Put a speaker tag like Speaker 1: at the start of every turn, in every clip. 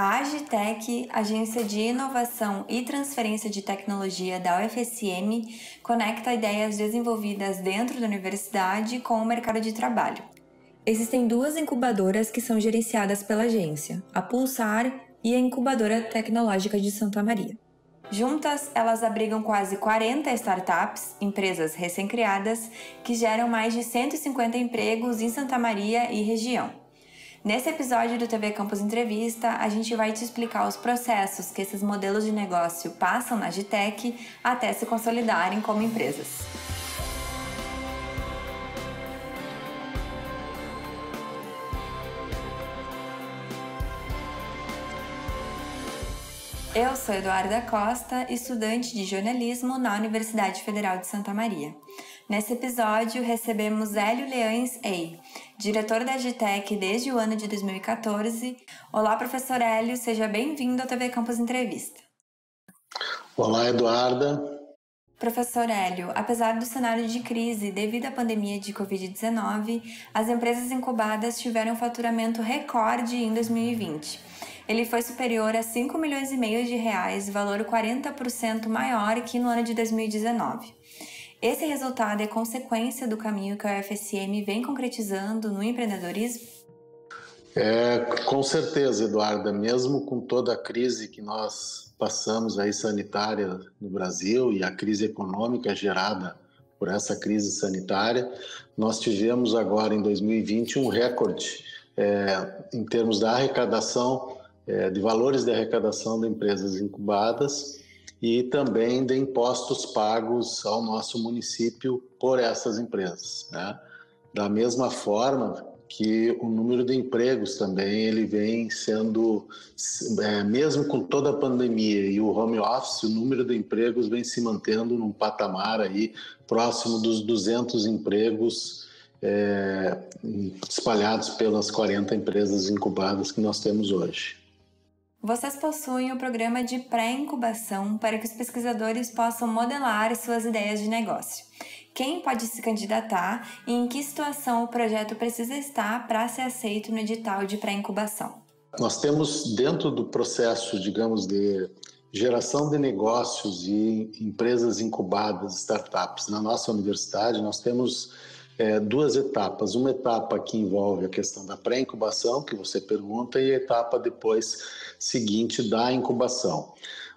Speaker 1: A Agitec, agência de inovação e transferência de tecnologia da UFSM, conecta ideias desenvolvidas dentro da universidade com o mercado de trabalho. Existem duas incubadoras que são gerenciadas pela agência, a Pulsar e a Incubadora Tecnológica de Santa Maria. Juntas, elas abrigam quase 40 startups, empresas recém-criadas, que geram mais de 150 empregos em Santa Maria e região. Nesse episódio do TV Campus Entrevista, a gente vai te explicar os processos que esses modelos de negócio passam na Gitec até se consolidarem como empresas. Eu sou Eduarda Costa, estudante de jornalismo na Universidade Federal de Santa Maria. Nesse episódio, recebemos Hélio Leães Ei, diretor da Agitec desde o ano de 2014. Olá, professor Hélio, seja bem-vindo ao TV Campus Entrevista.
Speaker 2: Olá, Eduarda.
Speaker 1: Professor Hélio, apesar do cenário de crise devido à pandemia de Covid-19, as empresas incubadas tiveram um faturamento recorde em 2020. Ele foi superior a 5 milhões e meio de reais, valor 40% maior que no ano de 2019. Esse resultado é consequência do caminho que a UFSM vem concretizando no empreendedorismo?
Speaker 2: É, com certeza, Eduarda. Mesmo com toda a crise que nós passamos aí sanitária no Brasil e a crise econômica gerada por essa crise sanitária, nós tivemos agora em 2020 um recorde é, em termos da arrecadação, é, de valores de arrecadação de empresas incubadas e também de impostos pagos ao nosso município por essas empresas. Né? Da mesma forma que o número de empregos também ele vem sendo, é, mesmo com toda a pandemia e o home office, o número de empregos vem se mantendo num patamar aí próximo dos 200 empregos é, espalhados pelas 40 empresas incubadas que nós temos hoje.
Speaker 1: Vocês possuem o programa de pré-incubação para que os pesquisadores possam modelar suas ideias de negócio. Quem pode se candidatar e em que situação o projeto precisa estar para ser aceito no edital de pré-incubação?
Speaker 2: Nós temos dentro do processo, digamos, de geração de negócios e empresas incubadas, startups, na nossa universidade, nós temos é, duas etapas. Uma etapa que envolve a questão da pré-incubação, que você pergunta, e a etapa depois seguinte da incubação.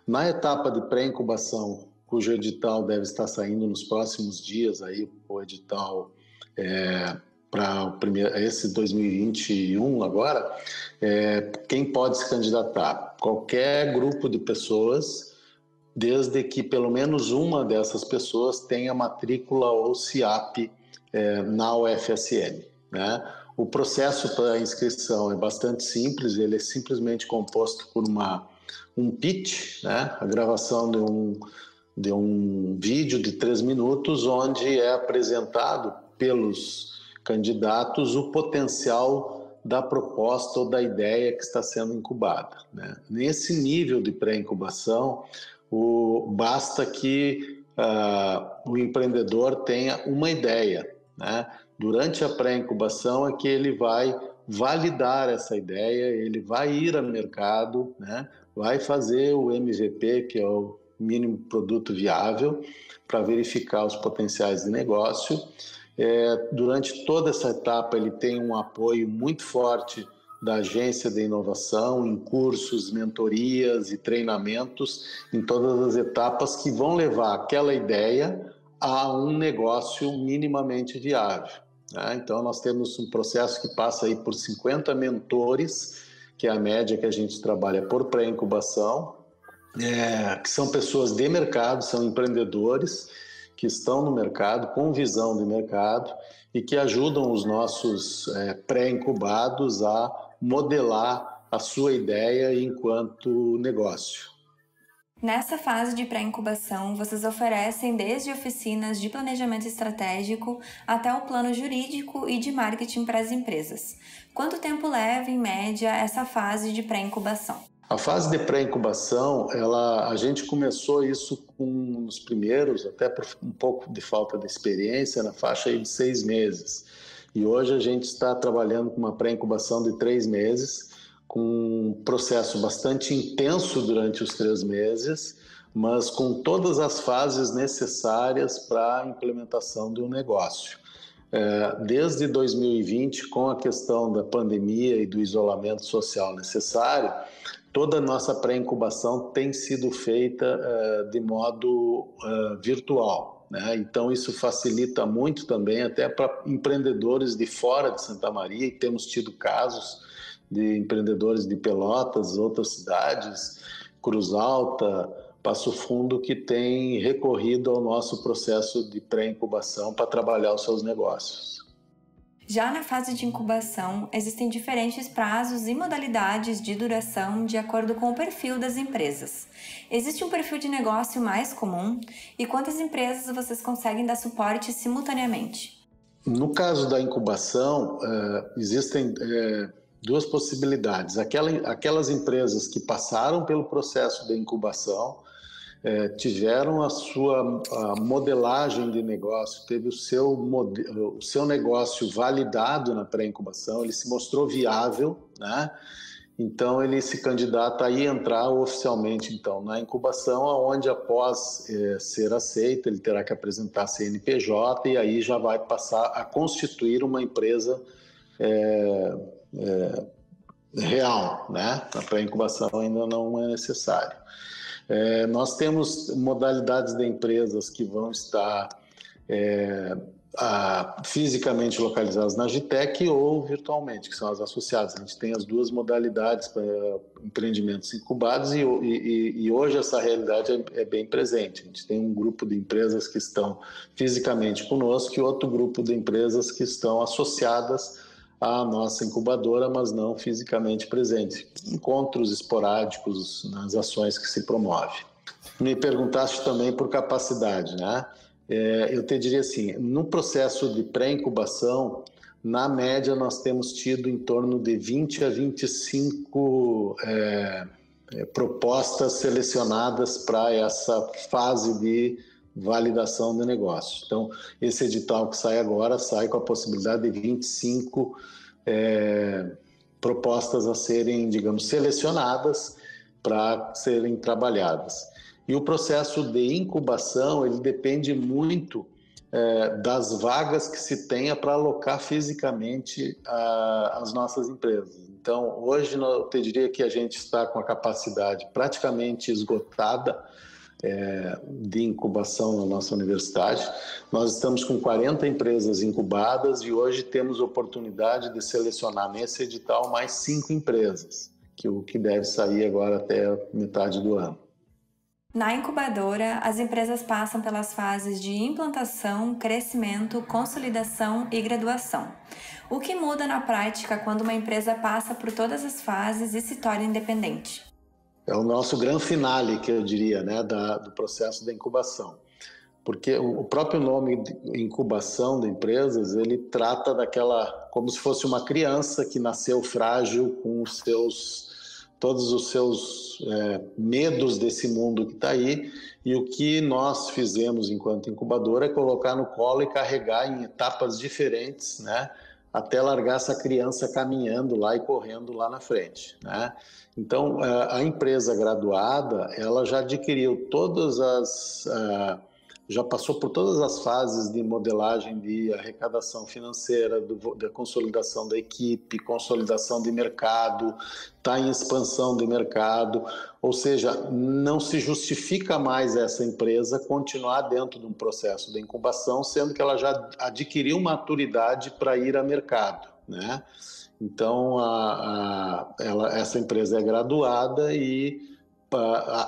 Speaker 2: Na etapa de pré-incubação, cujo edital deve estar saindo nos próximos dias, aí o edital é, para esse 2021 agora, é, quem pode se candidatar? Qualquer grupo de pessoas, desde que pelo menos uma dessas pessoas tenha matrícula ou SIAP é, na UFSM. Né? O processo para inscrição é bastante simples, ele é simplesmente composto por uma, um pitch, né? a gravação de um, de um vídeo de três minutos, onde é apresentado pelos candidatos o potencial da proposta ou da ideia que está sendo incubada. Né? Nesse nível de pré-incubação, basta que uh, o empreendedor tenha uma ideia, né? Durante a pré-incubação é que ele vai validar essa ideia, ele vai ir ao mercado, né? vai fazer o MVP, que é o mínimo produto viável, para verificar os potenciais de negócio. É, durante toda essa etapa, ele tem um apoio muito forte da agência de inovação em cursos, mentorias e treinamentos em todas as etapas que vão levar aquela ideia a um negócio minimamente viável. Né? Então, nós temos um processo que passa aí por 50 mentores, que é a média que a gente trabalha por pré-incubação, é, que são pessoas de mercado, são empreendedores que estão no mercado, com visão de mercado e que ajudam os nossos é, pré-incubados a modelar a sua ideia enquanto negócio.
Speaker 1: Nessa fase de pré-incubação, vocês oferecem desde oficinas de planejamento estratégico até o plano jurídico e de marketing para as empresas. Quanto tempo leva, em média, essa fase de pré-incubação?
Speaker 2: A fase de pré-incubação, ela, a gente começou isso com os primeiros, até por um pouco de falta de experiência, na faixa de seis meses. E hoje a gente está trabalhando com uma pré-incubação de três meses, com um processo bastante intenso durante os três meses, mas com todas as fases necessárias para a implementação do negócio. É, desde 2020, com a questão da pandemia e do isolamento social necessário, toda a nossa pré-incubação tem sido feita é, de modo é, virtual. Né? Então, isso facilita muito também, até para empreendedores de fora de Santa Maria, e temos tido casos de empreendedores de Pelotas, outras cidades, Cruz Alta, Passo Fundo, que têm recorrido ao nosso processo de pré-incubação para trabalhar os seus negócios.
Speaker 1: Já na fase de incubação, existem diferentes prazos e modalidades de duração de acordo com o perfil das empresas. Existe um perfil de negócio mais comum e quantas empresas vocês conseguem dar suporte simultaneamente?
Speaker 2: No caso da incubação, uh, existem uh, duas possibilidades. Aquela, aquelas empresas que passaram pelo processo de incubação é, tiveram a sua a modelagem de negócio, teve o seu, o seu negócio validado na pré-incubação, ele se mostrou viável, né? Então ele se candidata a entrar oficialmente então na incubação, aonde após é, ser aceito ele terá que apresentar CNPJ e aí já vai passar a constituir uma empresa é, é, real, né? A pré-incubação ainda não é necessário. É, nós temos modalidades de empresas que vão estar é, a, fisicamente localizadas na Gitec ou virtualmente, que são as associadas. A gente tem as duas modalidades para empreendimentos incubados e, e, e hoje essa realidade é, é, bem presente. A gente tem um grupo de empresas que estão fisicamente conosco e outro grupo de empresas que estão associadas a nossa incubadora, mas não fisicamente presente. Encontros esporádicos nas ações que se promove. Me perguntaste também por capacidade, né? É, eu te diria assim, no processo de pré-incubação, na média nós temos tido em torno de 20 a 25 é, é, propostas selecionadas para essa fase de validação do negócio. Então, esse edital que sai agora sai com a possibilidade de 25 é, propostas a serem, digamos, selecionadas para serem trabalhadas. E o processo de incubação ele depende muito é, das vagas que se tenha para alocar fisicamente a, as nossas empresas. Então, hoje eu te diria que a gente está com a capacidade praticamente esgotada é, de incubação na nossa universidade. Nós estamos com 40 empresas incubadas e hoje temos oportunidade de selecionar nesse edital mais cinco empresas, que o que deve sair agora até metade do ano.
Speaker 1: Na incubadora, as empresas passam pelas fases de implantação, crescimento, consolidação e graduação. O que muda na prática quando uma empresa passa por todas as fases e se torna independente?
Speaker 2: É o nosso grande finale, que eu diria, né, da, do processo da incubação. Porque o próprio nome incubação de empresas, ele trata daquela, como se fosse uma criança que nasceu frágil com os seus, todos os seus é, medos desse mundo que está aí, e o que nós fizemos enquanto incubadora é colocar no colo e carregar em etapas diferentes, né, até largar essa criança caminhando lá e correndo lá na frente, né? Então, a empresa graduada, ela já adquiriu todas as, já passou por todas as fases de modelagem de arrecadação financeira, do, da consolidação da equipe, consolidação de mercado, está em expansão de mercado, ou seja, não se justifica mais essa empresa continuar dentro de um processo de incubação, sendo que ela já adquiriu maturidade para ir a mercado, né? Então, a, a, ela, essa empresa é graduada e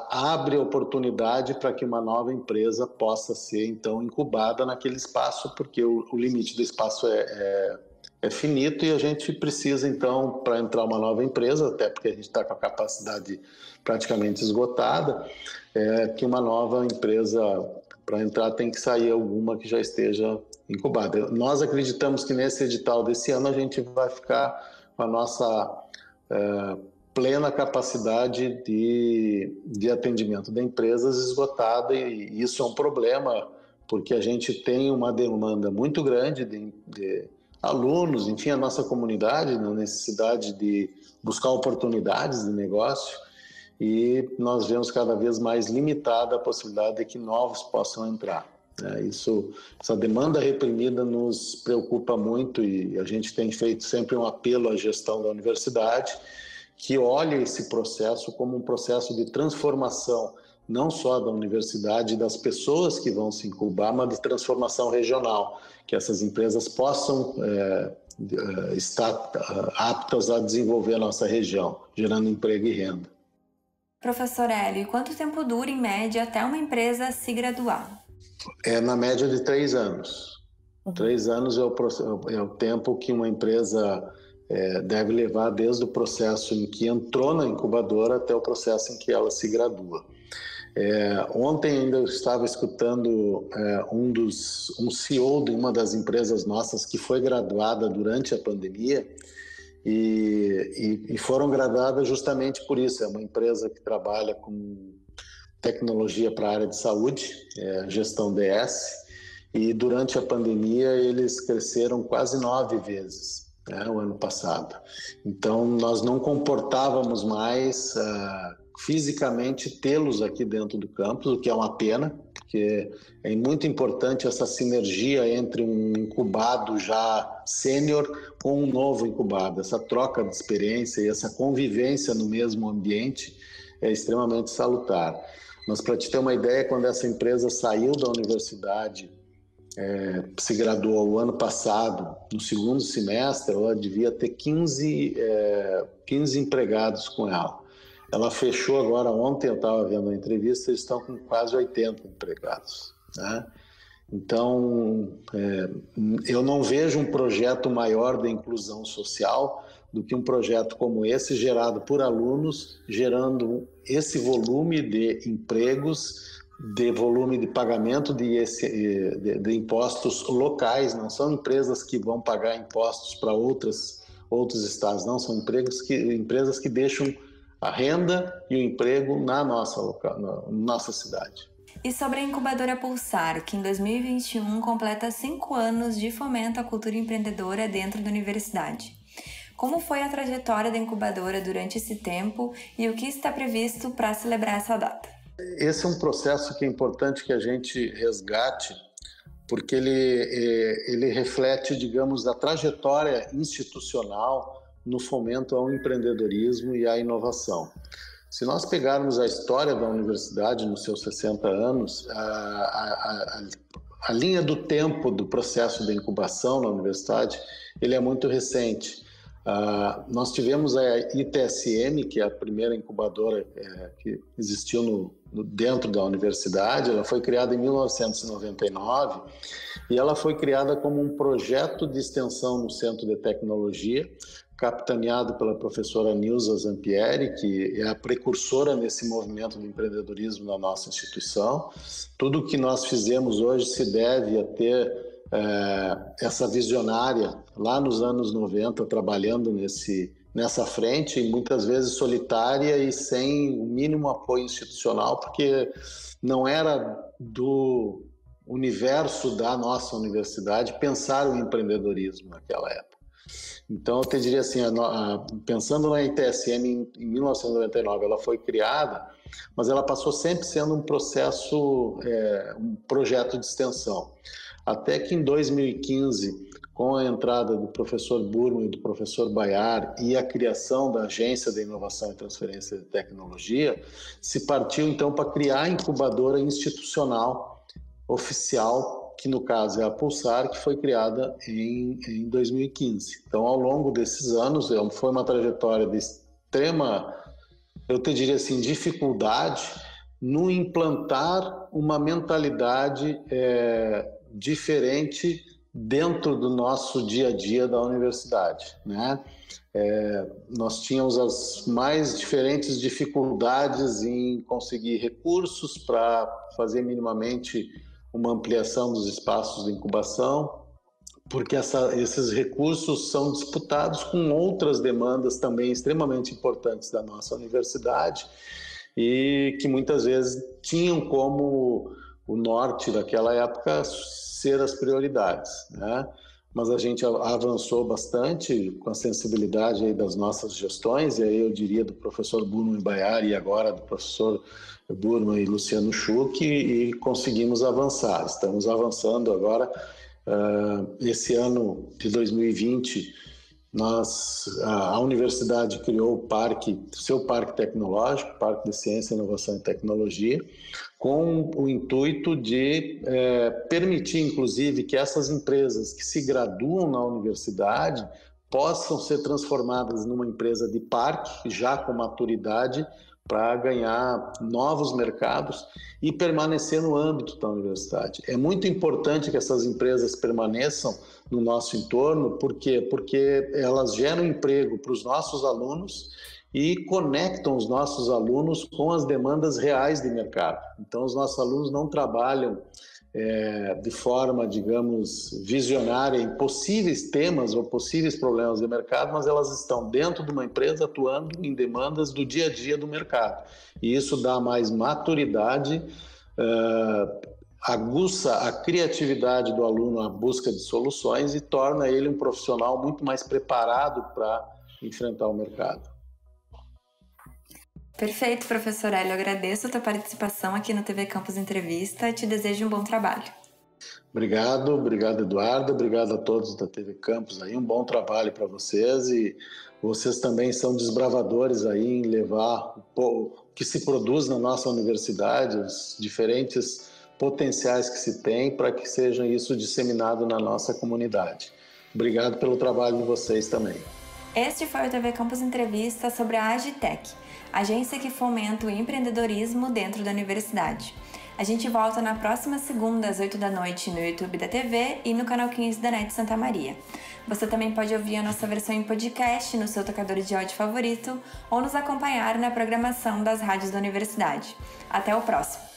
Speaker 2: abre oportunidade para que uma nova empresa possa ser, então, incubada naquele espaço, porque o, o limite do espaço é, é, é, finito e a gente precisa, então, para entrar uma nova empresa, até porque a gente está com a capacidade praticamente esgotada, é, que uma nova empresa, para entrar, tem que sair alguma que já esteja incubada. Nós acreditamos que nesse edital desse ano a gente vai ficar com a nossa é, plena capacidade de, de atendimento de empresas esgotada e isso é um problema porque a gente tem uma demanda muito grande de, de alunos, enfim, a nossa comunidade na necessidade de buscar oportunidades de negócio e nós vemos cada vez mais limitada a possibilidade de que novos possam entrar. É, isso, essa demanda reprimida nos preocupa muito e a gente tem feito sempre um apelo à gestão da universidade que olhe esse processo como um processo de transformação não só da universidade e das pessoas que vão se incubar, mas de transformação regional, que essas empresas possam é, é estar é, aptas a desenvolver a nossa região, gerando emprego e renda.
Speaker 1: Professor Hélio, quanto tempo dura, em média, até uma empresa se graduar?
Speaker 2: É na média de três anos. Uhum. Três anos é o, é o, tempo que uma empresa é, deve levar desde o processo em que entrou na incubadora até o processo em que ela se gradua. É, ontem ainda eu estava escutando é, um dos um CEO de uma das empresas nossas que foi graduada durante a pandemia e, e, e foram graduadas justamente por isso. É uma empresa que trabalha com tecnologia para a área de saúde, é, gestão DS, e durante a pandemia eles cresceram quase nove vezes né, o ano passado. Então nós não comportávamos mais uh, fisicamente tê-los aqui dentro do campus, o que é uma pena, porque é muito importante essa sinergia entre um incubado já sênior com um novo incubado, essa troca de experiência e essa convivência no mesmo ambiente é extremamente salutar. Mas para te ter uma ideia, quando essa empresa saiu da universidade, é, se graduou ano passado, no segundo semestre, ela devia ter 15, é, 15 empregados com ela. Ela fechou agora, ontem eu estava vendo a entrevista, eles estão com quase 80 empregados. Né? Então, é, eu não vejo um projeto maior de inclusão social do que um projeto como esse, gerado por alunos, gerando esse volume de empregos, de volume de pagamento de, esse, de, de impostos locais, não são empresas que vão pagar impostos para outras outros estados, não, são empregos que, empresas que deixam a renda e o emprego na nossa, local, na nossa cidade.
Speaker 1: E sobre a incubadora Pulsar, que em 2021 completa cinco anos de fomento à cultura empreendedora dentro da universidade. Como foi a trajetória da incubadora durante esse tempo e o que está previsto para celebrar essa data?
Speaker 2: Esse é um processo que é importante que a gente resgate, porque ele, é, ele reflete, digamos, a trajetória institucional no fomento ao empreendedorismo e à inovação. Se nós pegarmos a história da universidade nos seus 60 anos, a, a, a, a linha do tempo do processo de incubação na universidade ele é muito recente. Uh, nós tivemos a ITSM, que é a primeira incubadora é, que existiu no, no, dentro da universidade. Ela foi criada em 1999 e ela foi criada como um projeto de extensão no Centro de Tecnologia, capitaneado pela professora Nilza Zampieri, que é a precursora nesse movimento do empreendedorismo na nossa instituição. Tudo que nós fizemos hoje se deve a ter é, essa visionária lá nos anos 90 trabalhando nesse nessa frente muitas vezes solitária e sem o mínimo apoio institucional porque não era do universo da nossa universidade pensar o empreendedorismo naquela época. Então, eu te diria assim, a, a, pensando na ITSM em, em, 1999, ela foi criada, mas ela passou sempre sendo um processo, é, um projeto de extensão. Até que em 2015, com a entrada do professor Burman e do professor Bayar e a criação da Agência de Inovação e Transferência de Tecnologia, se partiu então para criar a incubadora institucional oficial, que no caso é a Pulsar, que foi criada em, em 2015. Então, ao longo desses anos, é, foi uma trajetória de extrema, eu te diria assim, dificuldade no implantar uma mentalidade é, diferente dentro do nosso dia a dia da universidade, né? É, nós tínhamos as mais diferentes dificuldades em conseguir recursos para fazer minimamente uma ampliação dos espaços de incubação, porque essa, esses recursos são disputados com outras demandas também extremamente importantes da nossa universidade e que muitas vezes tinham como o norte daquela época ser as prioridades. Né? mas a gente avançou bastante com a sensibilidade das nossas gestões, e aí eu diria do professor Bruno Ibaiar e agora do professor Burman e Luciano Schuch, e conseguimos avançar. Estamos avançando agora. Uh, esse ano de 2020, nós, a, universidade criou o parque, seu parque tecnológico, Parque de Ciência, Inovação e Tecnologia, com o intuito de é, permitir, inclusive, que essas empresas que se graduam na universidade possam ser transformadas numa empresa de parque, já com maturidade, para ganhar novos mercados e permanecer no âmbito da universidade. É muito importante que essas empresas permaneçam no nosso entorno, por quê? Porque elas geram emprego para os nossos alunos e conectam os nossos alunos com as demandas reais de mercado. Então, os nossos alunos não trabalham é, de forma, digamos, visionária em possíveis temas ou possíveis problemas de mercado, mas elas estão dentro de uma empresa atuando em demandas do dia a dia do mercado. E isso dá mais maturidade, é, aguça a criatividade do aluno à busca de soluções e torna ele um profissional muito mais preparado para enfrentar o mercado.
Speaker 1: Perfeito, professor Hélio. Agradeço a tua participação aqui no TV Campus Entrevista e te desejo um bom trabalho.
Speaker 2: Obrigado, obrigado Eduardo, obrigado a todos da TV Campus aí, um bom trabalho para vocês e vocês também são desbravadores aí em levar o que se produz na nossa universidade, os diferentes potenciais que se tem para que seja isso disseminado na nossa comunidade. Obrigado pelo trabalho de vocês também.
Speaker 1: Este foi o TV Campus Entrevista sobre a Agitec agência que fomenta o empreendedorismo dentro da universidade. A gente volta na próxima segunda às 8 da noite no YouTube da TV e no canal 15 da NET Santa Maria. Você também pode ouvir a nossa versão em podcast no seu tocador de áudio favorito ou nos acompanhar na programação das rádios da universidade. Até o próximo!